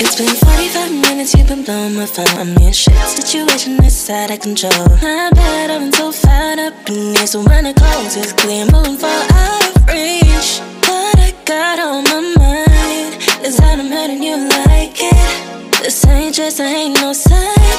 It's been 45 minutes, you've been blowing my phone. I'm in shit situation that's out of control. My bad, I've been so fired up in here. So when it calls, it's clear, moving far out of reach. What I got on my mind is that I'm hurting you like it. This ain't just, I ain't no side